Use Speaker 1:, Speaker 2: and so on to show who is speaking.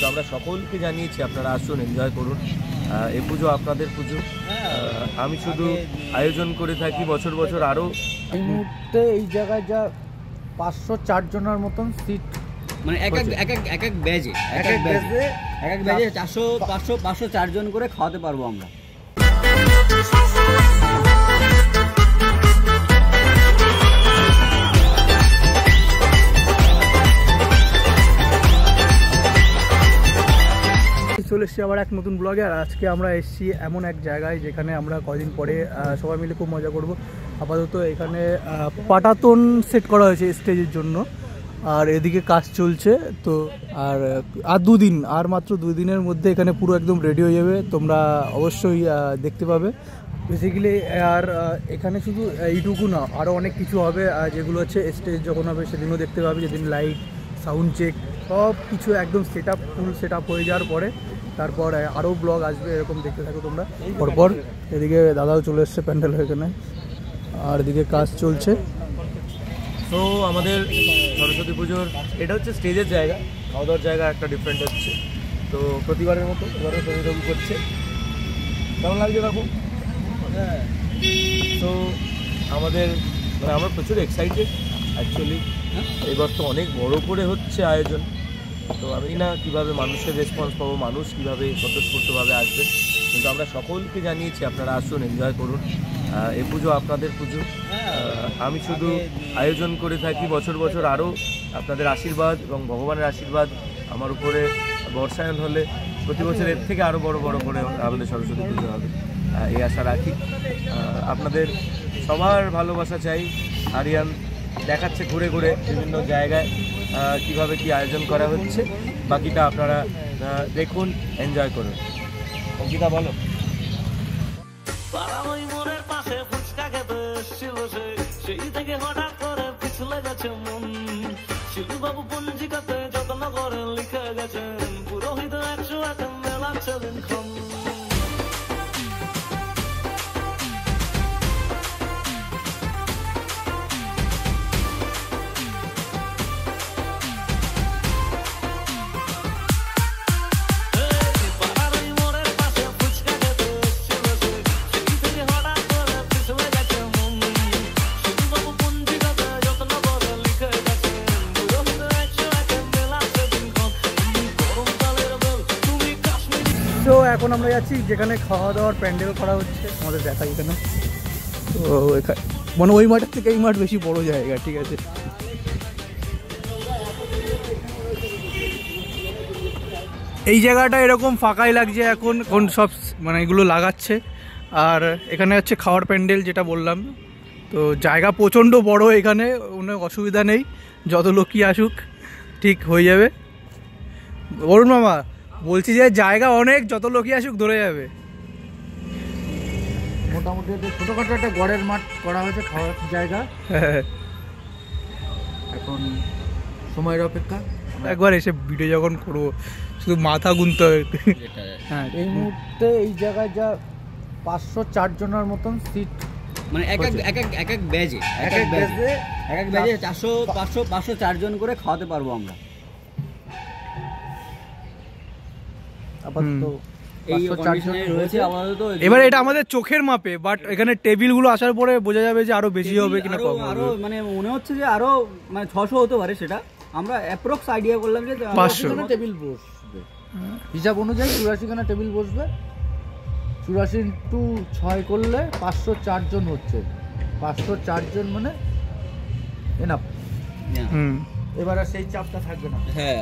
Speaker 1: কিন্তু আমরা সকলকে জানিয়েছি আপনারা আসুন এনজয় করুন। এ পুজো আপনাদের পুজো। আমি শুধু আয়োজন করে থাকি বছর বছর আরও।
Speaker 2: এই মুহূর্তে এই জায়গায় যা পাঁচশো চারজনের মতন সিট
Speaker 3: মানে এক এক এক এক এক এক ব্যাজে
Speaker 2: এক এক ব্যাচে।
Speaker 3: এক এক ব্যাজে চারশো পাঁচশো পাঁচশো চারজন করে খাওয়াতে পারব আমরা।
Speaker 4: চলে এসেছি আবার এক নতুন ব্লগে আর আজকে আমরা এসেছি এমন এক জায়গায় যেখানে আমরা কদিন পরে সবাই মিলে খুব মজা করব। আপাতত এখানে পাটাতন সেট করা হয়েছে স্টেজের জন্য। আর এদিকে কাজ চলছে, তো আর আর দুদিন, আর মাত্র দুদিনের মধ্যে এখানে পুরো একদম রেডি হয়ে যাবে। তোমরা অবশ্যই দেখতে পাবে। বেসিক্যালি আর এখানে শুধু এইটুকু না আরও অনেক কিছু হবে। যেগুলো হচ্ছে স্টেজ যখন হবে সেদিনও দেখতে পাবে। যেদিন লাইট সাউন্ড চেক সব কিছু একদম set up full set up হয়ে যাওয়ার পরে। তারপর আরও ব্লগ আসবে, এরকম দেখতে থাকো তোমরা। পরপর এদিকে দাদাও চলে এসছে প্যান্ডেল এখানে। আর এদিকে কাজ চলছে।
Speaker 1: তো আমাদের সরস্বতী পুজোর, এটা হচ্ছে স্টেজের জায়গা খাওয়া দাওয়ার জায়গা একটা ডিফারেন্ট হচ্ছে। তো প্রতিবারের মতো এবারও টবি করছে। কেমন লাগছে কাকু? তো আমাদের মানে আমরা প্রচুর এক্সাইটেড অ্যাকচুয়ালি এবার তো অনেক বড় করে হচ্ছে আয়োজন। তো আমি না কীভাবে মানুষের রেসপন্স পাবো, মানুষ কীভাবে স্বতঃস্ফূর্তভাবে আসবে? কিন্তু আমরা সকলকে জানিয়েছি, আপনারা আসুন এনজয় করুন। এ পুজো আপনাদের পুজো। আমি শুধু আয়োজন করে থাকি, বছর বছর আরও আপনাদের আশীর্বাদ এবং ভগবানের আশীর্বাদ আমার উপরে বর্ষায়ন হলে প্রতি বছর এর থেকে আরও বড় বড় করে আমাদের সরস্বতী পুজো হবে। এই আশা রাখি। আপনাদের সবার ভালোবাসা চাই। আরিয়ান দেখাচ্ছে ঘুরে ঘুরে বিভিন্ন জায়গায়। কীভাবে কি আয়োজন করা হচ্ছে, বাকিটা আপনারা দেখুন এনজয় করুন। অঙ্কিতা, বলো।
Speaker 5: থেকে হঠাৎ করে গেছেন
Speaker 4: এখন আমরা যাচ্ছি, যেখানে খাওয়া দাওয়ার প্যান্ডেল করা হচ্ছে। আমাদের দেখা এখানে। তো এখা- মানে ওই মাঠের থেকে এই মাঠ বেশি বড় জায়গা, ঠিক আছে। এই জায়গাটা এরকম ফাঁকাই লাগছে এখন, কোন সব মানে এগুলো লাগাচ্ছে। আর এখানে হচ্ছে খাওয়ার প্যান্ডেল যেটা বললাম। তো জায়গা প্রচণ্ড বড় এখানে, কোনো অসুবিধা নেই। যত লোকই আসুক, ঠিক হয়ে যাবে। বলুন মামা বলছি যে জায়গা অনেক যত লোকই আসুক ধরে যাবে।
Speaker 2: মোটামুটি একটা ছোটোখাটো একটা গড়ের মাঠ করা হয়েছে খাওয়ার জায়গা। এখন সময়ের অপেক্ষা।
Speaker 4: একবার এসে ভিডিও যখন করব শুধু মাথা গুনতে হবে। হ্যাঁ
Speaker 2: এই মুহূর্তে এই জায়গায় যা পাঁচশো চার জনের মতন সিট
Speaker 3: মানে এক এক এক এক এক এক ব্যাজে
Speaker 2: এক এক ব্যাচে।
Speaker 3: এক এক ব্যাজে চারশো পাঁচশো পাঁচশো চারজন করে খাওয়াতে পারব আমরা।
Speaker 2: আপাতত 504
Speaker 4: এবার এটা আমাদের চোখের মাপে বাট এখানে টেবিলগুলো আসার পরে বোঝা যাবে যে আরও বেশি হবে কিনা
Speaker 3: আরো-
Speaker 4: কম আরও
Speaker 3: মানে মনে হচ্ছে যে আরও মানে ছশো হতে পারে সেটা। আমরা অ্যাপ্রক্স আইডিয়া করলাম যে
Speaker 4: পাঁচশো।
Speaker 2: খানা টেবিল বসবে। হিসাব অনুযায়ী চুরাশি খানা টেবিল বসবে। চুরাশি ইন্টু ছয় করলে পাঁচশো চার জন হচ্ছে। পাঁচশো চার জন মানে এনাফ
Speaker 3: হ্যাঁ।
Speaker 4: হুম।
Speaker 2: এবার আর সেই চাপটা থাকবে না।
Speaker 3: হ্যাঁ